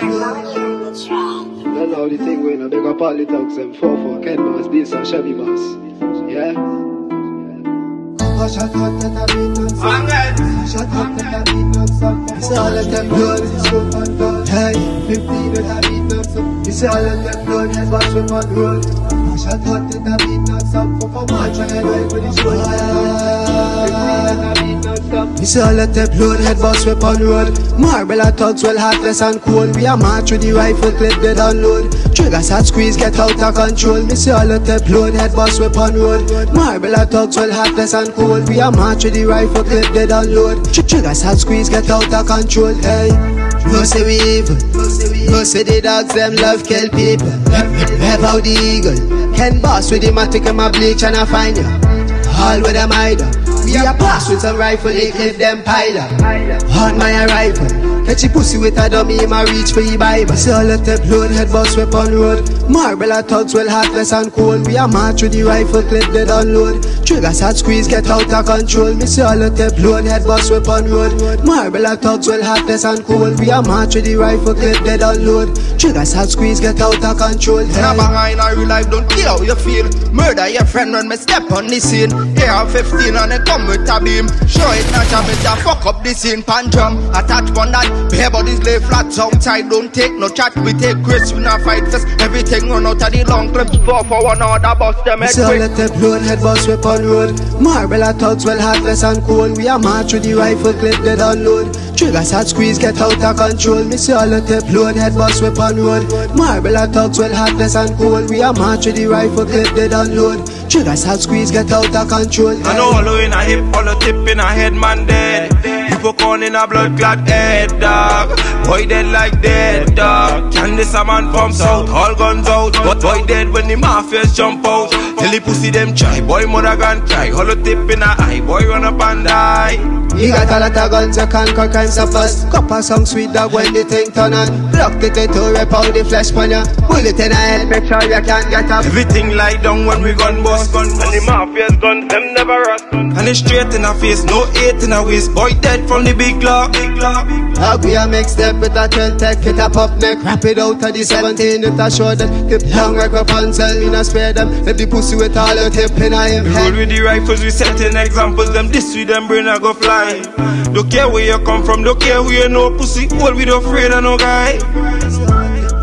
That's the only thing we know. They got poly and 4 4 Ken Boss, this and Chevy Boss. Yeah? Let a beat on some. It's all of them blood, it's so fun done. Hey, 15 let a beat on some. It's all of them blood, head wash up on road. Shut up, let a beat on some. For for march and head right with the show. 15 let beat on some. It's all of them blood, head bust up on road. Marble and thugs well heartless and cold. We a march with the rifle clip, they download. Triggers hot squeeze, get out of control. Of them blood, head bust up on road. Marble and thugs well heartless and cold. We a march with the rifle clip, they download. Tr- Triggers hot squeeze, get out of control. Hey, no say we evil. No say the dogs them love kill people. Rev out the eagle. Ken boss with the matic and my bleach and I find you. All with them either. We a pass with some rifle, they clip them pile up. On my rifle. Catch a pussy with a dummy, him a reach for the Bible. See all of them blood, head bust weapon road. Marble a thugs, well heartless and cold. We a march with the rifle, clip they download. Triggers hot squeeze, get out of control. Me see all of them blood, head bust weapon road. Marble a thugs, well heartless and cold. We a march with the rifle, clip they download. Triggers hot squeeze, get out of control. I bang in a real life, don't care how you feel. Murder your friend when me step on the scene. Here I'm 15 and they come with a beam. Show it not a bit, fuck up the scene. Pan drum, attach one that. Bare bodies lay flat, outside don't take no chat. We take Chris, we not fight fest. Everything run out of the long clips. Four for one order, bust them head See all quick. of them blood, head bust weapon road. Marble a thugs, well heartless and cold. We are march with the rifle, clip they download. Triggers hot squeeze, get out of control. Me see all of them blood, head bust weapon road. Marble a thugs, well heartless and cold. We are march with the rifle, clip they download. Triggers hot squeeze, get out of control. I know hollow in a hip, hollow tip in a head, man dead. People corn in a blood clot head, dog. Boy dead like dead, dog. Can this a man from south? All guns out. But boy dead when the mafias jump out. Tell the pussy them try, boy mother gun try. Hollow tip in a eye, boy run up and die. You got a lot of guns, you kinds of us. Cup of some sweet dog when the thing turn on. Block the tattoo, rip out the flesh on ya. Bullet in a head, make sure you can't get up. Everything lie down when we gun bust gun. And the mafia's guns, them never rust. And it's straight in a face, no hate in a waist. Boy dead from the big law, big law. How we a mix step with a 12 tech, hit a pop neck, wrap it out of the 17, it a show that Keep long like Rapunzel, we not spare them. Let the pussy with all the tip in a him We roll with the rifles, we setting examples. Them this with them brain I go fly. Don't care where you come from, don't care where you know pussy. All we don't afraid of no guy.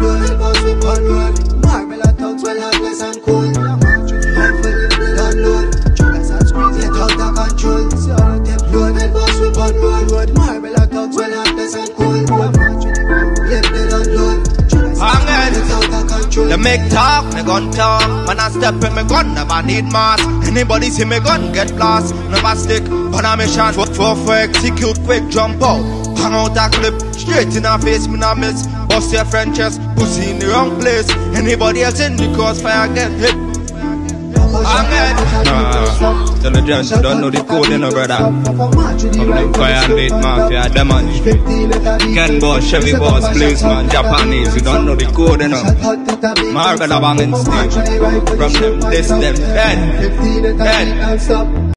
Blood, boss, we pun road. Marble a thugs, well thugs, well and cold. Left they make talk, me gun talk. When I step in me gun, never need mask. Anybody see me gun get blast. Never stick, but I'm a shot. For, for, for execute quick, jump out. Hang out a clip, straight in her face, me not miss. Bust your French chest, pussy in the wrong place. Anybody else in the crossfire get hit. Amen. Ah, tell the gents, don't know the code, you know, brother. Fire and beat mafia, man. Ken boss, Chevy boss, policeman, Japanese, you don't know the code, you know. A banging stick. From them, this, them, dead. Dead.